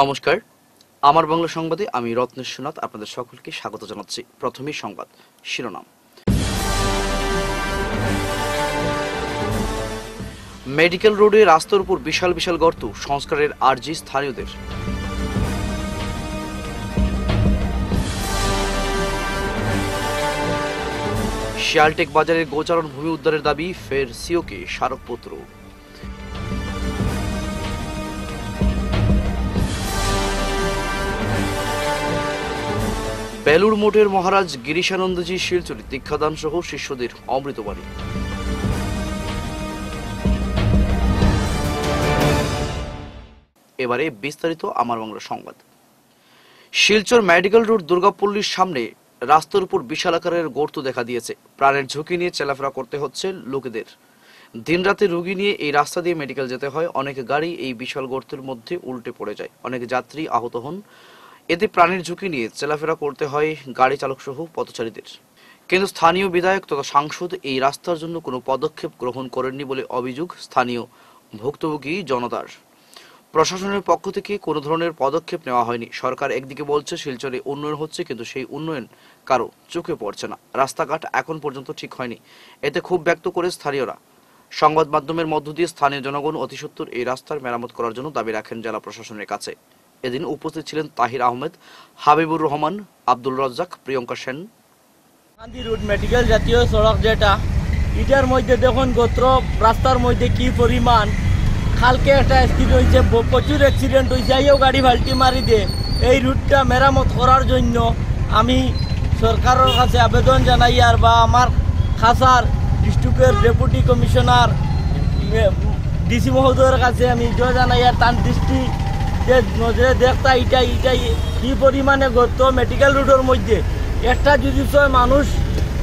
নমস্কার। আমার বাংলা সংবাদে আমি রত্নেশ্বরনাথ আপনাদের সকলকে স্বাগত জানাচ্ছি। প্রথমেই সংবাদ, শিরোনাম। মেডিকেল রোডে রাস্তার উপর বিশাল বিশাল গর্ত, সংস্কারের আর্জি স্থানীয়দের। শিয়ালটেক বাজারের গোচারণ ভূমি উদ্ধারের দাবি, ফের সিওকে স্মারকপত্র। বেলুর মোটের মহারাজ গিরিশানন্দজি শিলচুরি দীক্ষাদান সহ শিষ্যদের অমৃতবাণী এবারে বিস্তারিত আমার বাংলা সংবাদ। শিলচর মেডিকেল রোড দুর্গাপল্লীর সামনে রাস্তার উপর বিশাল আকারের গর্ত দেখা দিয়েছে। প্রাণের ঝুঁকি নিয়ে চলাফেরা করতে হচ্ছে লোকেদের। দিনরাতে রোগী নিয়ে এই রাস্তা দিয়ে মেডিকেল যেতে হয়। অনেক গাড়ি এই বিশাল গর্তের মধ্যে উল্টে পড়ে যায়। অনেক যাত্রী আহত হন। এতে প্রাণের ঝুঁকি নিয়ে চলাফেরা করতে হয় গাড়ি চালক সহ পথচারীদের। কিন্তু স্থানীয় বিধায়ক তথা সাংসদ এই রাস্তার জন্য কোনো পদক্ষেপ গ্রহণ করেননি বলে অভিযোগ স্থানীয় ভুক্তভোগী জনতার। প্রশাসনের পক্ষ থেকে কোনো ধরনের পদক্ষেপ নেওয়া হয়নি। সরকার একদিকে বলছে, শিলচরে উন্নয়ন হচ্ছে, কিন্তু সেই উন্নয়ন কারও চোখে পড়ছে না। রাস্তাঘাট এখন পর্যন্ত ঠিক হয়নি। এতে ক্ষোভ ব্যক্ত করে স্থানীয়রা। সংবাদ মাধ্যমের মধ্য দিয়ে স্থানীয় জনগণ অতি সত্বর এই রাস্তার মেরামত করার জন্য দাবি রাখেন জেলা প্রশাসনের কাছে। এদিন উপস্থিত ছিলেন তাহির আহমেদ, হাবিবুর রহমান, আব্দুল রাজ্জাক, প্রিয়ঙ্কা সেন। গান্ধী রোড মেডিকেল জাতীয় সড়ক যেটা এটার মধ্যে দেখুন গোত্র, রাস্তার মধ্যে কি পরিমাণ। কালকে একটা অ্যাক্সিডেন্ট হয়েছে প্রচুর অ্যাক্সিডেন্ট হয়েছে, আইও গাড়ি ফাল্টি মারি দে। এই রুটটা মেরামত করার জন্য আমি সরকারের কাছে আবেদন জানাই আর বা আমার খাসার ডিস্ট্রিক্টের ডেপুটি কমিশনার ডিসি মহোদয়ের কাছে আমি জয় জানাই আর তার দৃষ্টি যে নজরে দেখতা ইটা ইটা কি পরিমাণে গত মেডিকেল রোডের মধ্যে? একটা যদি মানুষ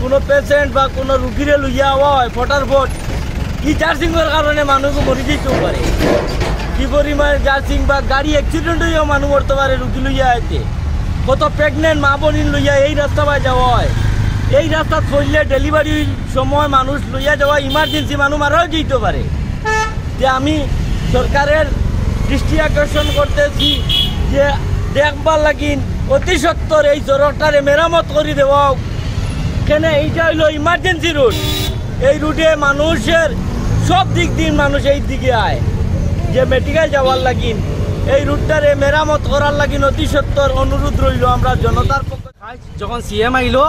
কোনো পেশেন্ট বা কোনো রুগীরে লইয়া হয় ফটার ফট কি জার্সিংয়ের কারণে মানুষ মরি যেতেও পারে? কি পরিমাণে চার্জিং বা গাড়ি অ্যাক্সিডেন্ট হইয়াও মানুষ মরতে পারে রুগী লইয়া আইতে? কত প্রেগনেন্ট মা বোনিন লইয়া এই রাস্তা বাই যাওয়া হয়? এই রাস্তা চললে ডেলিভারির সময় মানুষ লইয়া যাওয়া ইমার্জেন্সি মানুষ মারাও যেতে পারে। যে আমি সরকারের দৃষ্টি আকর্ষণ করতেছি যে দেখবার লাগিন অতি সত্তর এই সড়কটারে মেরামত করে দেওয়া। কেন এইটা হইল ইমার্জেন্সি রুট এই রুটে মানুষের সব দিক দিন মানুষ এই দিকে আয়। যে মেডিকেল যাওয়ার লাগিন এই রুটটারে মেরামত করার লাগিন অতি সত্তর অনুরোধ রইল আমরা জনতার পক্ষে যখন সিএম আইলো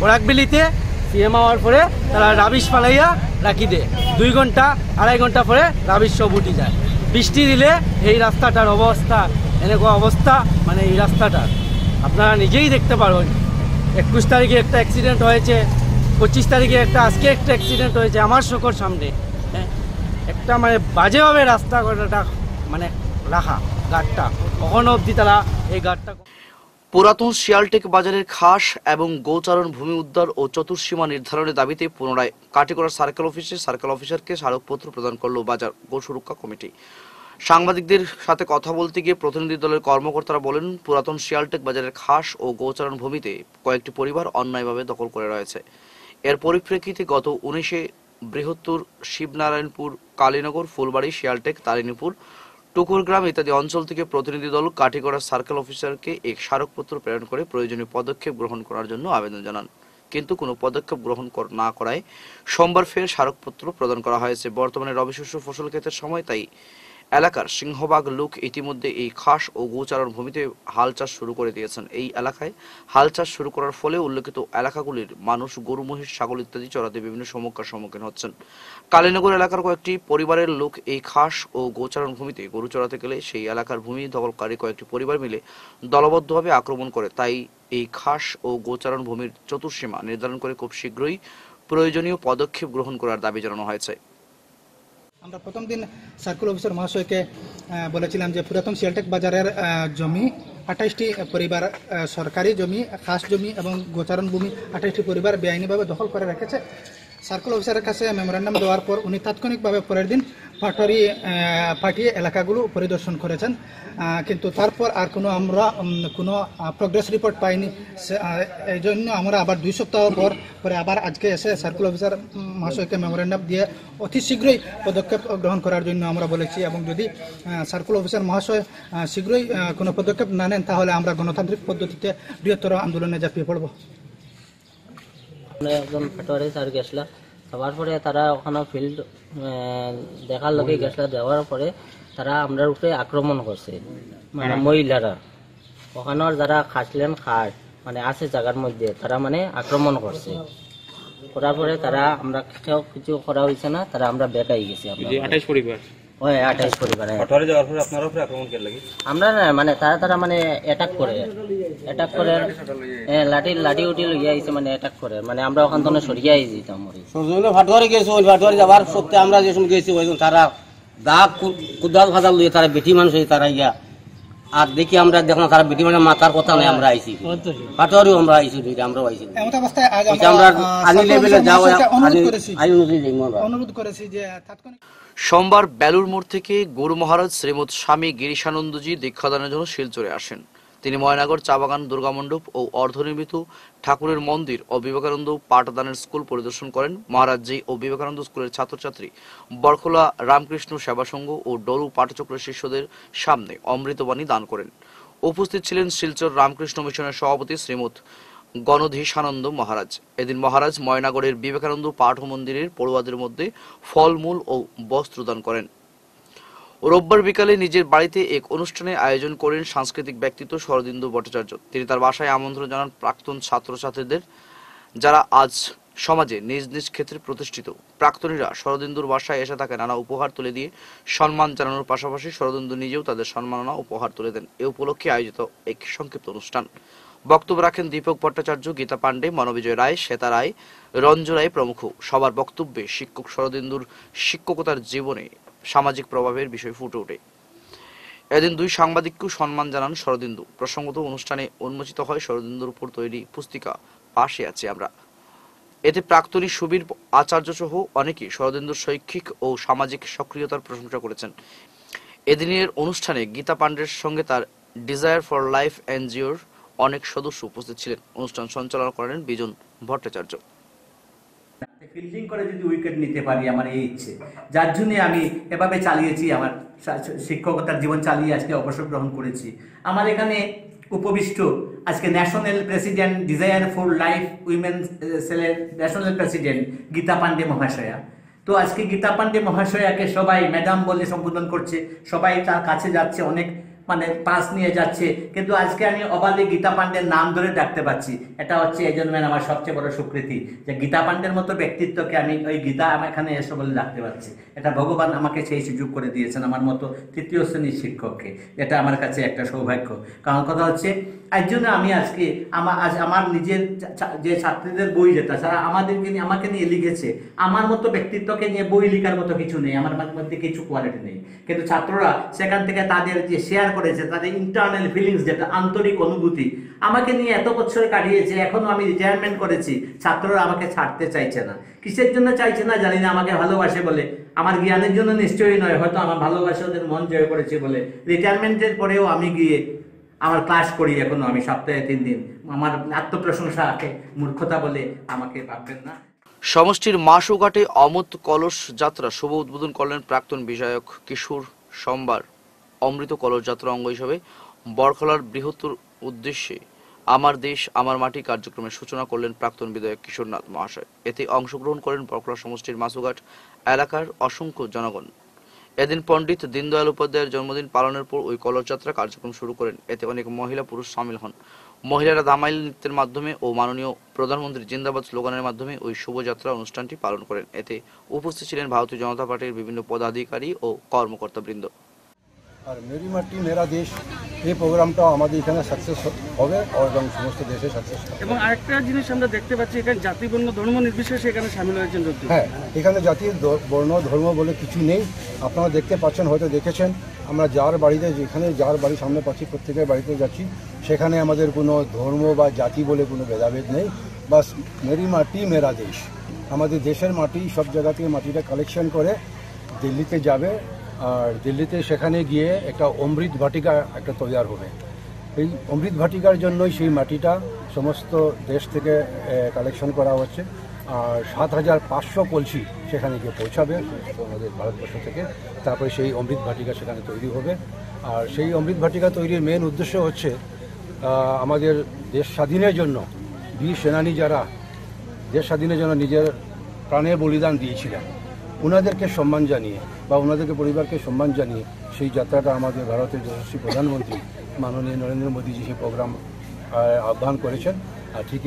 বরাকবিলিতে সিএম হওয়ার পরে তারা রাবিশ ফালাইয়া রাখি দেয়। দুই ঘণ্টা, আড়াই ঘণ্টা পরে রাবিশ সব উঠে যায়। বৃষ্টি দিলে এই রাস্তাটার অবস্থা, এনেকুৱা অবস্থা মানে এই রাস্তাটার। আপনারা নিজেই দেখতে পারেন একুশ তারিখে একটা অ্যাক্সিডেন্ট হয়েছে, পঁচিশ তারিখে একটা, আজকে একটা অ্যাক্সিডেন্ট হয়েছে আমার শোকর সামনে। হ্যাঁ একটা মানে বাজেভাবে রাস্তা মানে রাখা গাড়টা কখনো অবধি তারা এই গাড়টা পুরাতন শিয়ালটেক বাজারের খাস এবং গোচারণ ভূমি উদ্ধার ও চতুর্সীমা নির্ধারণের দাবিতে পুনরায় কাটিগড়া সার্কেল অফিসে সার্কেল অফিসারকে স্মারকপত্র প্রদান করল বাজার গো সুরক্ষা কমিটি। সাংবাদিকদের সাথে কথা বলতে গিয়ে প্রতিনিধি দলের কর্মকর্তারা বলেন, পুরাতন শিয়ালটেক বাজারের খাস ও গোচারণ ভূমিতে কয়েকটি পরিবার অন্যায়ভাবে দখল করে রয়েছে। এর পরিপ্রেক্ষিতে গত উনিশে বৃহত্তর শিবনারায়ণপুর, কালীনগর, ফুলবাড়ি, শিয়ালটেক, তারিণীপুর টুকুরগ্রাম ইত্যাদি অঞ্চল থেকে প্রতিনিধি দল কাঠিগড়া সার্কেল অফিসারকে এক স্মারকপত্র প্রেরণ করে প্রয়োজনীয় পদক্ষেপ গ্রহণ করার জন্য আবেদন জানান। কিন্তু কোনো পদক্ষেপ গ্রহণ না করায় সোমবার ফের স্মারকপত্র প্রদান করা হয়েছে। বর্তমানে রবি শস্য ফসল ক্ষেতের সময়, তাই এলাকার সিংহবাগ লোক ইতিমধ্যে এই খাস ও গোচারণ ভূমিতে হাল চাষ শুরু করে দিয়েছেন। এই এলাকায় হাল চাষ শুরু করার ফলে উল্লেখিত এলাকাগুলির মানুষ গরু, মহিষ, ছাগল ইত্যাদি চড়াতে বিভিন্ন সমস্যার সম্মুখীন হচ্ছেন। কালীনগর এলাকার কয়েকটি পরিবারের লোক এই খাস ও গোচারণ ভূমিতে গরু চড়াতে গেলে সেই এলাকার ভূমি দখলকারী কয়েকটি পরিবার মিলে দলবদ্ধভাবে আক্রমণ করে। তাই এই খাস ও গোচারণ ভূমির চতুর্সীমা নির্ধারণ করে খুব শীঘ্রই প্রয়োজনীয় পদক্ষেপ গ্রহণ করার দাবি জানানো হয়েছে। আমরা প্রথম দিন সার্কুল অফিসার মহাশয়কে বলেছিলাম যে পুরাতন শিয়ালটেক বাজারের জমি, আঠাইশটি পরিবার সরকারি জমি, খাস জমি এবং গোচারণ ভূমি আঠাইশটি পরিবার বেআইনিভাবে দখল করে রেখেছে। সার্কুল অফিসারের কাছে মেমোরেন্ডাম দেওয়ার পর উনি তাৎক্ষণিকভাবে পরের দিন পাটরি পার্টি এলাকাগুলো পরিদর্শন করেছেন। কিন্তু তারপর আর কোনো আমরা কোনো প্রোগ্রেস রিপোর্ট পাইনি। এই জন্য আমরা আবার দুই সপ্তাহ পর, পরে আবার আজকে এসে সার্কুল অফিসার মহাশয়কে মেমোরেন্ডাম দিয়ে অতি শীঘ্রই পদক্ষেপ গ্রহণ করার জন্য আমরা বলেছি এবং যদি সার্কুল অফিসার মহাশয় শীঘ্রই কোনো পদক্ষেপ না নেন, তাহলে আমরা গণতান্ত্রিক পদ্ধতিতে বৃহত্তর আন্দোলনে ঝাঁপিয়ে পড়ব। মানে একজন স্যার গেছিলা। যাওয়ার পরে তারা ওখানে ফিল্ড দেখার লোকে গেছিলা দেওয়ার পরে তারা আমরা উপরে আক্রমণ করছে। মানে মহিলারা। ওখানের যারা খাসলেন খাট মানে আছে জায়গার মধ্যে তারা মানে আক্রমণ করছে। করার পরে তারা আমরা কেউ কিছু করা হয়েছে না তারা আমরা বেকাই গেছি আঠাইশ পরিবার। ওই আঠাইশ পরিবার হ্যাঁ। যাওয়ার পরে আপনার উপরে আক্রমণ কে? লাগে আমরা না মানে তারা তারা মানে অ্যাটাক করে। অ্যাটাক করে। হ্যাঁ, লাঠি লাঠি উঠি লইয়া আইছে মানে অ্যাটাক করে। মানে আমরা ওখান থেকে সরিয়ে আই সরজমিনে গেছে ওই যাবার সত্ত্বে আমরা গেছি ওই তারা দা কুদাল ফাদাল লইয়ে তারা বেটি মানুষ তারা ইয়া আর দেখি আমরা দেখলাম তারা বেটি মানে মাতার কথা নাই আমরা আইছি। ভাটোয়ারিও আমরা আইছি দুইটা আমরাও আইছি। এমন অবস্থায় আজ আমরা আনি লেভেলে অফিসার যাওয়া অনুরোধ আনি করেছি। অনুরোধ করেছি যে তাৎক্ষণিক সোমবার বেলুর মোড় থেকে গুরু মহারাজ শ্রীমৎ স্বামী গিরিশানন্দজি দীক্ষাদানের জন্য শিলচরে আসেন। তিনি ময়নাগর চা বাগান দুর্গামণ্ডপ ও অর্ধনির্মিত ঠাকুরের মন্দির ও বিবেকানন্দ পাঠদানের স্কুল পরিদর্শন করেন মহারাজজি ও বিবেকানন্দ স্কুলের ছাত্রছাত্রী বরখোলা রামকৃষ্ণ সেবা সংঘ ও ডলু পাঠচক্রের শিষ্যদের সামনে অমৃতবাণী দান করেন। উপস্থিত ছিলেন শিলচর রামকৃষ্ণ মিশনের সভাপতি শ্রীমৎ গণধীশানন্দ মহারাজ। এদিন মহারাজ ময়নাগরের বিবেকানন্দ পাঠ মন্দিরের পড়ুয়াদের মধ্যে ফলমূল ও বস্ত্র দান করেন। রোববার বিকালে নিজের বাড়িতে এক অনুষ্ঠানে আয়োজন করেন সাংস্কৃতিক ব্যক্তিত্ব শরদিন্দু ভট্টাচার্য। তিনি তার বাসায় আমন্ত্রণ জানান প্রাক্তন ছাত্রছাত্রীদের, যারা আজ সমাজে নিজ নিজ ক্ষেত্রে প্রতিষ্ঠিত। প্রাক্তনীরা শরদিন্দুর বাসায় এসে তাকে নানা উপহার তুলে দিয়ে সম্মান জানানোর পাশাপাশি শরদিন্দু নিজেও তাদের সম্মাননা উপহার তুলে দেন। এ উপলক্ষে আয়োজিত এক সংক্ষিপ্ত অনুষ্ঠান। বক্তব্য রাখেন দীপক ভট্টাচার্য, গীতা পাণ্ডে, মনোবিজয় রায়, শ্বেতা রায়, রঞ্জু রায় প্রমুখ। সবার বক্তব্যে শিক্ষক শরদিন্দুর শিক্ষকতার জীবনে সামাজিক প্রভাবের বিষয় ফুটে ওঠে। এদিন দুই সাংবাদিককেও সম্মান জানান শরদিন্দু। প্রসঙ্গত অনুষ্ঠানে উন্মোচিত হয় শরদিন্দুর উপর তৈরি পুস্তিকা, পাশে আছি আমরা। এতে প্রাক্তনী সুবীর আচার্য সহ অনেকেই শরদিন্দুর শৈক্ষিক ও সামাজিক সক্রিয়তার প্রশংসা করেছেন। এদিনের অনুষ্ঠানে গীতা পাণ্ডের সঙ্গে তার ডিজায়ার ফর লাইফ এনজিওর অনেক সদস্য উপস্থিত ছিলেন। অনুষ্ঠান সঞ্চালনা করেন বিজন ভট্টাচার্য। ফিল্ডিং করে যদি উইকেট নিতে পারি আমার এই ইচ্ছে। যার জন্যে আমি এভাবে চালিয়েছি, আমার শিক্ষকতার জীবন চালিয়ে আজকে অবসর গ্রহণ করেছি। আমার এখানে উপবিষ্ট আজকে national president desire for life women সেলের ন্যাশনাল প্রেসিডেন্ট গীতা পান্ডে মহাশয়া। তো আজকে গীতা পান্ডে মহাশয়াকে সবাই, ম্যাডাম বলে সম্বোধন করছে, সবাই তার কাছে যাচ্ছে, অনেক মানে পাস নিয়ে যাচ্ছে। কিন্তু আজকে আমি অবাধে গীতা পাণ্ডের নাম ধরে ডাকতে পারছি। এটা হচ্ছে এই জন্য আমার সবচেয়ে বড় স্বীকৃতি যে গীতা পাণ্ডের মতো ব্যক্তিত্বকে আমি ওই গীতা আমার এখানে এসে বলে ডাকতে পারছি। এটা ভগবান আমাকে সেই সুযোগ করে দিয়েছেন আমার মতো তৃতীয় শ্রেণির শিক্ষককে। এটা আমার কাছে একটা সৌভাগ্য। কারণ কথা হচ্ছে এর জন্য আমি আজকে আমার আজ আমার নিজের যে ছাত্রীদের বই যেটা তারা আমাদেরকে নিয়ে, আমাকে নিয়ে লিখেছে, আমার মতো ব্যক্তিত্বকে নিয়ে বই লেখার মতো কিছু নেই, আমার মধ্যে কিছু কোয়ালিটি নেই। কিন্তু ছাত্ররা সেখান থেকে তাদের যে শেয়ার করেছে, তাদের ইন্টারনাল ফিলিংস যেটা, আন্তরিক অনুভূতি, আমাকে নিয়ে এত বছর কাটিয়েছে, এখনও আমি রিটায়ারমেন্ট করেছি, ছাত্ররা আমাকে ছাড়তে চাইছে না। কিসের জন্য চাইছে না জানি না, আমাকে ভালোবাসে বলে। আমার জ্ঞানের জন্য নিশ্চয়ই নয়, হয়তো আমার ভালোবাসে ওদের মন জয় করেছে বলে। রিটায়ারমেন্টের পরেও আমি গিয়ে আমার ক্লাস করি এখনও, আমি সপ্তাহে তিন দিন। আমার আত্মপ্রশংসাকে মূর্খতা বলে আমাকে ভাববেন না। সমষ্টির মাসুঘাটে অমত কলস যাত্রা, শুভ উদ্বোধন করলেন প্রাক্তন বিধায়ক কিশোর সোমবার। অমৃত কলস যাত্রা অঙ্গ হিসাবে বরখলার বৃহত্তর উদ্দেশ্যে আমার দেশ, আমার মাটি কার্যক্রমের সূচনা করলেন প্রাক্তন বিধায়ক কিশোরনাথ মহাশয়। এতে অংশগ্রহণ করেন বরখলা সমষ্টির মাসুঘাট এলাকার অসংখ্য জনগণ। এদিন পণ্ডিত দীনদয়াল উপাধ্যায়ের জন্মদিন পালনের পর ওই কলসযাত্রা কার্যক্রম শুরু করেন। এতে অনেক মহিলা পুরুষ সামিল হন। মহিলারা ধামাইল নৃত্যের মাধ্যমে ও মাননীয় প্রধানমন্ত্রী জিন্দাবাদ স্লোগানের মাধ্যমে ওই শুভযাত্রা অনুষ্ঠানটি পালন করেন। এতে উপস্থিত ছিলেন ভারতীয় জনতা পার্টির বিভিন্ন পদাধিকারী ও কর্মকর্তাবৃন্দ। আর মেরি মাটি মেরা দেশ এই প্রোগ্রামটা আমাদের এখানে সাকসেস হবে এবং সমস্ত দেশে সাকসেস হবে। এবং আরেকটা জিনিস আমরা দেখতে পাচ্ছি এখানে জাতি বর্ণ ধর্ম নির্বিশেষে এখানে সামিল হয়েছেন হ্যাঁ এখানে জাতির বর্ণ ধর্ম বলে কিছু নেই। আপনারা দেখতে পাচ্ছেন হয়তো দেখেছেন আমরা যার বাড়িতে যেখানে যার বাড়ির সামনে পাচ্ছি প্রত্যেকের বাড়িতে যাচ্ছি সেখানে আমাদের কোনো ধর্ম বা জাতি বলে কোনো ভেদাভেদ নেই। বাস মেরি মাটি মেরা দেশ। আমাদের দেশের মাটি সব জায়গা থেকে মাটিটা কালেকশন করে দিল্লিতে যাবে আর দিল্লিতে সেখানে গিয়ে একটা অমৃত ভাটিকা একটা তৈরি হবে। এই অমৃত ভাটিকার জন্যই সেই মাটিটা সমস্ত দেশ থেকে কালেকশন করা হচ্ছে। আর সাত হাজার পাঁচশো কলসি সেখানে গিয়ে পৌঁছাবে আমাদের ভারতবর্ষ থেকে। তারপরে সেই অমৃত ভাটিকা সেখানে তৈরি হবে। আর সেই অমৃত ভাটিকা তৈরির মেন উদ্দেশ্য হচ্ছে আমাদের দেশ স্বাধীনের জন্য বীর সেনানী যারা, দেশ স্বাধীনের জন্য নিজের প্রাণের বলিদান দিয়েছিলেন। ওনাদেরকে সম্মান জানিয়ে বা ওনাদেরকে পরিবারকে সম্মান জানিয়ে সেই যাত্রাটা আমাদের ভারতের যশস্বী প্রধানমন্ত্রী মাননীয় নরেন্দ্র মোদীজি সেই প্রোগ্রাম আহ্বান করেছেন। আর ঠিক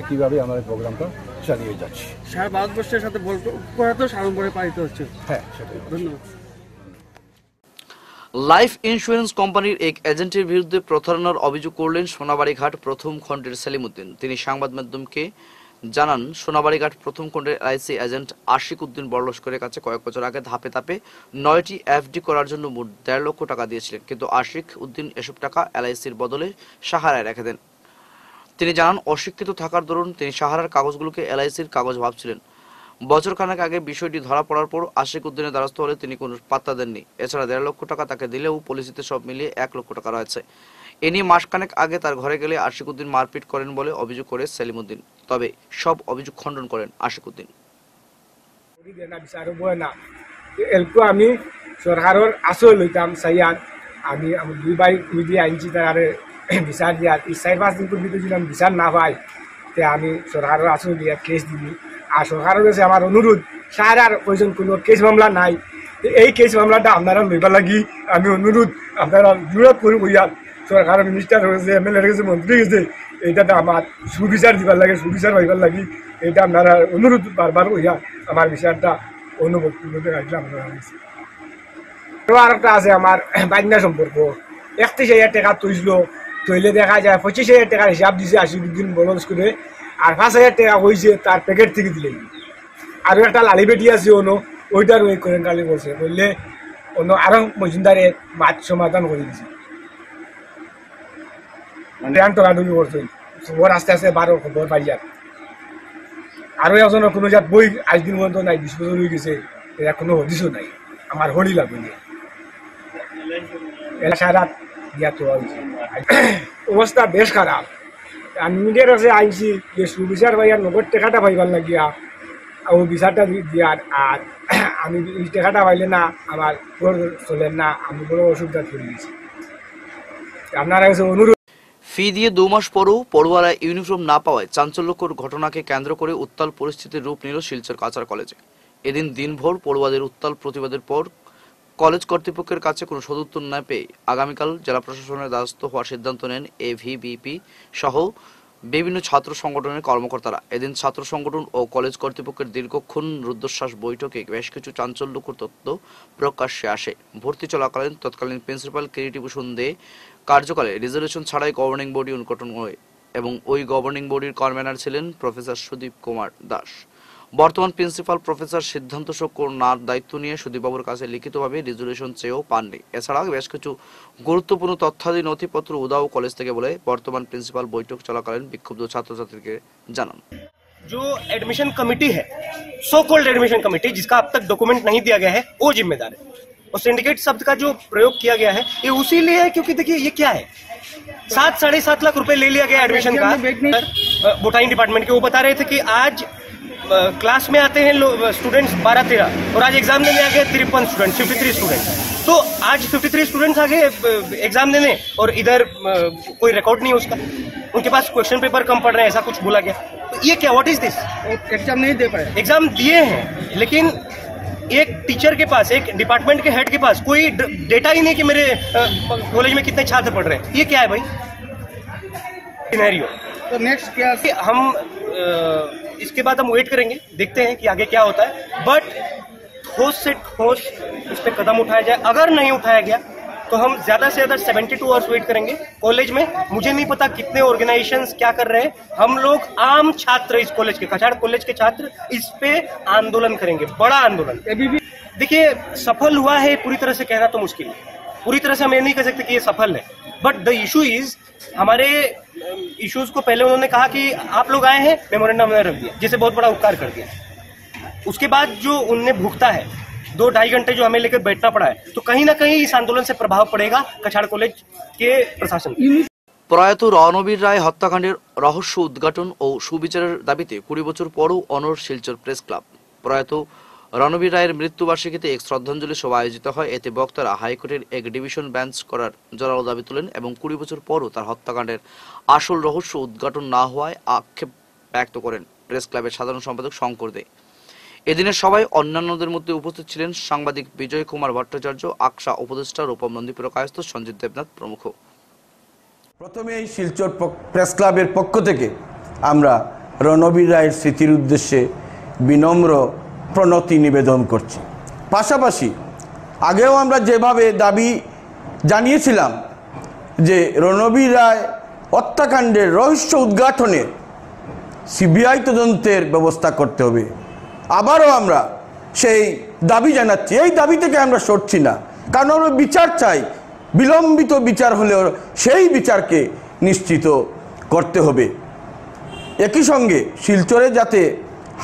একইভাবে এই প্রোগ্রামটা চালিয়ে যাচ্ছি। সারা ভারতবর্ষের সাথে বলতো সাড়ম্বরে পালিত হচ্ছে। হ্যাঁ সেটাই। ধন্যবাদ। লাইফ ইন্স্যুরেন্স কোম্পানির এক এজেন্টের বিরুদ্ধে প্রতারণার অভিযোগ করলেন সোনাবাড়িঘাট প্রথম খণ্ডের সেলিমউদ্দিন তিনি সংবাদ মাধ্যমকে জানান, সোনাবাড়িঘাট প্রথম খণ্ডের এলআইসি এজেন্ট আশিক উদ্দিন বড়লস্করের কাছে কয়েক বছর আগে ধাপে ধাপে নয়টি এফডি করার জন্য মোট দেড় লক্ষ টাকা দিয়েছিলেন। কিন্তু আশিক উদ্দিন এসব টাকা এলআইসির বদলে সাহারায় রেখে দেন। তিনি জানান, অশিক্ষিত থাকার দরুন তিনি সাহারার কাগজগুলোকে এলআইসির কাগজ ভাবছিলেন। বছর খানেক আগে বিষয়টি ধরা পড়ার পর আশিক উদ্দিনের দ্বারস্থ হলে তিনি কোনো পাত্তা দেননি। এছাড়া দেড় লক্ষ টাকা তাকে দিলেও পলিসিতে সব মিলিয়ে এক লক্ষ টাকা রয়েছে। এ নিয়ে মাসখানেক আগে তার ঘরে গেলে আশিক উদ্দিন মারপিট করেন বলে অভিযোগ করে সেলিমউদ্দিন তবে সব অভিযোগ খণ্ডন করেন আশিক উদ্দিন দেনা বিচাৰো বই না এলকো আমি চৰকাৰৰ আচল লৈতাম চাইয়ান। আমি আমি দুই কুই দিয়ে আনছি তারে বিচার দিয়া। এই চার পাঁচ দিন ভিতরে যদি আমি বিচার না পাই, তে আমি সরকারের আচল দিয়া কেস দিবি আর সরকারের কাছে আমার অনুরোধ স্যার আর কোনো কেস মামলা নাই। এই কেস মামলাটা আপনারা লইবা লাগি। আমি অনুরোধ আপনারা বিরোধ করি বইয়ান সরকারের মিনিস্টার হয়েছে এম এল এর কাছে মন্ত্রী গেছে এইটাতে আমার সুবিচার দিবার লাগে, সুবিচার হইবার লাগি। এটা আপনারা অনুরোধ বারবার হইয়া আমার বিচারটা অনুভক্তি মধ্যে রাখলে আরও আরেকটা আছে আমার বান্যা সম্পর্ক। একত্রিশ হাজার টাকা তুইছিল তৈলে দেখা যায় পঁচিশ হাজার টাকার হিসাব দিছে আশি দিন বলস করে আর পাঁচ হাজার টাকা হয়েছে তার প্যাকেট থেকে দিলে। আরও একটা লালি বেটি আছে অন্য ওইটার ওই করেন কালি বলছে, বললে অন্য আরও মজুমদারে মাত সমাধান করে দিছে। মানে আস্তে আস্তে বারো খবর পাই যাক। আরও একজনের কোনো জাত বই আজ দিন পর্যন্ত নাই, বিশ বছর হয়ে গেছে, এরা কোনো হদিসও নাই। আমার হরি লাগবে দিয়া তো অবস্থা বেশ খারাপ। আমি মিডিয়ার কাছে আইছি যে সুবিচার ভাইয়ার নগদ টাকাটা পাইবার লাগিয়া, ও বিচারটা দিয়ার, আর আমি টাকাটা পাইলে না, আমার ঘর চলে না, আমি বড় অসুবিধা পড়ে গেছি। আপনারা কাছে অনুরোধ ফি দিয়ে দু মাস পরও পড়ুয়ারা ইউনিফর্ম না পাওয়ায় চাঞ্চল্যকর ঘটনাকে কেন্দ্র করে উত্তাল পরিস্থিতির রূপ নিল শিলচর কাছার কলেজে। এদিন দিনভর পড়ুয়াদের উত্তাল প্রতিবাদের পর কলেজ কর্তৃপক্ষের কাছে কোনো সদুত্তর না পেয়ে আগামীকাল জেলা প্রশাসনের দ্বারস্থ হওয়ার সিদ্ধান্ত নেন এভিবিপি সহ বিভিন্ন ছাত্র সংগঠনের কর্মকর্তারা। এদিন ছাত্র সংগঠন ও কলেজ কর্তৃপক্ষের দীর্ঘক্ষণ রুদ্ধশ্বাস বৈঠকে বেশ কিছু চাঞ্চল্যকর তথ্য প্রকাশ্যে আসে। ভর্তি চলাকালীন তৎকালীন প্রিন্সিপাল কিরিটিভূষণ দে কার্যকালে রিজলিউশন ছাড়াই গভর্নিং বডি উদ্ঘাটন হয় এবং ওই গভর্নিং বডির কনভেনার ছিলেন প্রফেসর সুদীপ কুমার দাস বর্তমান প্রিন্সিপাল প্রফেসর সিদ্ধান্ত শক্কর নার দায়িত্ব নিয়ে সুদীপবাবুর কাছে লিখিতভাবে রিজলিউশন চেয়েও পাননি এছাড়াও বেশ কিছু গুরুত্বপূর্ণ তথ্যাদি নথিপত্র উদাও কলেজ থেকে বলে বর্তমান প্রিন্সিপাল বৈঠক চলাকালীন বিক্ষুব্ধ ছাত্রছাত্রীকে জানান जो एडमिशन कमेटी है सो कॉल्ड एडमिशन कमेटी जिसका अब तक डॉक्यूमेंट नहीं दिया गया है वो जिम्मेदार है और सिंडिकेट शब्द का जो प्रयोग किया गया है ये उसी लिए है क्योंकि देखिए ये क्या है? सात साढ़े सात लाख रुपए ले लिया गया एडमिशन का। बोटाइन डिपार्टमेंट के वो बता रहे थे कि आज क्लास में आते हैं स्टूडेंट्स बारह तेरह और आज एग्ज़ाम देने आ गए तिरपन स्टूडेंट फिफ्टी थ्री स्टूडेंट तो आज फिफ्टी थ्री स्टूडेंट्स आ गए एग्ज़ाम देने और इधर कोई रिकॉर्ड नहीं है उसका। उनके पास क्वेश्चन पेपर कम पड़ रहे हैं ऐसा कुछ बोला गया। तो ये क्या व्हाट इज़ दिस एग्ज़ाम नहीं दे पाए। एग्ज़ाम दिए हैं लेकिन एक टीचर के पास एक डिपार्टमेंट के हेड के पास कोई डेटा ही नहीं कि मेरे कॉलेज में कितने छात्र पढ़ रहे हैं। ये क्या है भाई? सिनेरियो तो नेक्स्ट क्या हम अ, इसके बाद हम वेट करेंगे देखते हैं कि आगे क्या होता है। बट ठोस से ठोस इस पर कदम उठाया जाए। अगर नहीं उठाया गया तो हम ज़्यादा से ज़्यादा 72 आवर्स वेट करेंगे। कॉलेज में मुझे नहीं पता कितने ऑर्गेनाइजेशंस क्या कर रहे हैं। हम लोग आम छात्र इस कॉलेज के कछाड़ कॉलेज के छात्र इस पे आंदोलन करेंगे, बड़ा आंदोलन। देखिए, सफल हुआ है पूरी तरह से कहना तो मुश्किल है। पूरी तरह से हम ये नहीं कह सकते कि ये सफल है। बट द इशू इज़ हमारे इश्यूज़ को पहले उन्होंने कहा कि आप लोग आए हैं मेमोरेंडम में रख दिया, जिसे बहुत बड़ा उपकार कर दिया। उसके बाद जो उनने भुगता है दो ढाई घंटे जो हमें लेकर बैठना पड़ा है तो कहीं ना कहीं इस आंदोलन से प्रभाव पड़ेगा कछाड़ कॉलेज के प्रशासन पर। প্রয়াত রণবীর রায় হত্যাকাণ্ডের রহস্য উদ্ঘাটন ও সুবিচারের দাবিতে কুড়ি বছর পরও অনর শিলচর প্রেস ক্লাব প্রয়াত রণবীর রায়ের মৃত্যুবার্ষিকীতে এক শ্রদ্ধাঞ্জলি সভা আয়োজিত হয় এতে বক্তারা হাইকোর্টের এক ডিভিশন বেঞ্চ করার জোরালো দাবি তোলেন এবং কুড়ি বছর পরও তার হত্যাকাণ্ডের আসল রহস্য উদ্ঘাটন না হওয়ায় আক্ষেপ ব্যক্ত করেন প্রেস ক্লাবের সাধারণ সম্পাদক শঙ্কর দে এদিনের সবাই অন্যান্যদের মধ্যে উপস্থিত ছিলেন সাংবাদিক বিজয় কুমার ভট্টাচার্য আকশা উপদেষ্টা, রূপম নন্দীপুর কায়স্থ সঞ্জিত দেবনাথ প্রমুখ। প্রথমে এই শিলচর প্রেস ক্লাবের পক্ষ থেকে আমরা রণবীর রায়ের স্মৃতির উদ্দেশ্যে বিনম্র প্রণতি নিবেদন করছি। পাশাপাশি আগেও আমরা যেভাবে দাবি জানিয়েছিলাম যে রণবীর রায় হত্যাকাণ্ডের রহস্য উদ্ঘাটনে সিবিআই তদন্তের ব্যবস্থা করতে হবে আবারও আমরা সেই দাবি জানাচ্ছি, এই দাবি থেকে আমরা সরছি না। কারণ আমরা বিচার চাই, বিলম্বিত বিচার হলেও সেই বিচারকে নিশ্চিত করতে হবে। একই সঙ্গে শিলচরে যাতে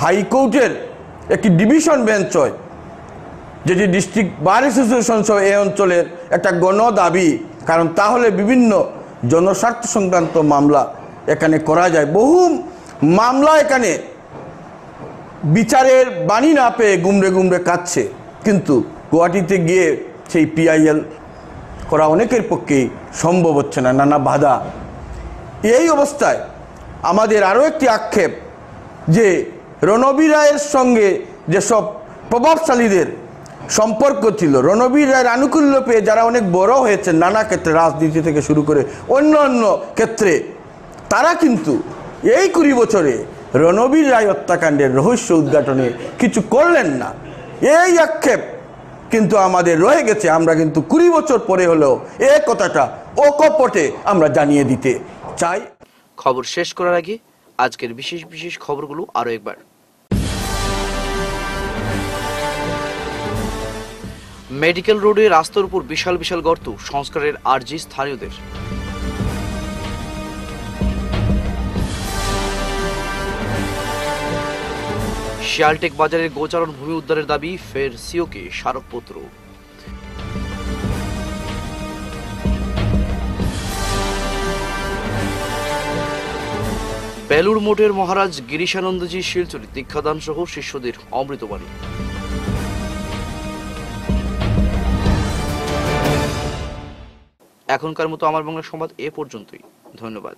হাইকোর্টের একটি ডিভিশন বেঞ্চ হয়, যেটি ডিস্ট্রিক্ট বার অ্যাসোসিয়েশন সহ এই অঞ্চলের একটা গণ দাবি কারণ তাহলে বিভিন্ন জনস্বার্থ সংক্রান্ত মামলা এখানে করা যায়। বহু মামলা এখানে বিচারের বাণী না পেয়ে গুমড়ে গুমড়ে কাঁদছে। কিন্তু গুয়াহাটিতে গিয়ে সেই পিআইএল করা অনেকের পক্ষেই সম্ভব হচ্ছে না, নানা বাধা। এই অবস্থায় আমাদের আরও একটি আক্ষেপ যে রণবীর রায়ের সঙ্গে যেসব প্রভাবশালীদের সম্পর্ক ছিল, রণবীর রায়ের আনুকূল্য পেয়ে যারা অনেক বড় হয়েছে নানা ক্ষেত্রে, রাজনীতি থেকে শুরু করে অন্য অন্য ক্ষেত্রে, তারা কিন্তু এই কুড়ি বছরে রণবীর রায় হত্যাকাণ্ডের রহস্য উদ্ঘাটনে কিছু করলেন না। এই আক্ষেপ কিন্তু আমাদের রয়ে গেছে। আমরা কিন্তু কুড়ি বছর পরে হলেও এ কথাটা অকপটে আমরা জানিয়ে দিতে চাই। খবর শেষ করার আগে আজকের বিশেষ বিশেষ খবরগুলো আরও একবার। মেডিকেল রোডে রাস্তার উপর বিশাল বিশাল গর্ত, সংস্কারের আর্জি স্থানীয়দের। শিয়ালটেক বাজারের গোচারণ ভূমি উদ্ধারের দাবি, ফের সিওকে স্মারকপত্র। বেলুর মঠের মহারাজ গিরিশানন্দজি শিলচুরি দীক্ষাদান সহ শিষ্যদের অমৃতবাণী। এখনকার মতো আমার বাংলা সংবাদ এ পর্যন্তই। ধন্যবাদ।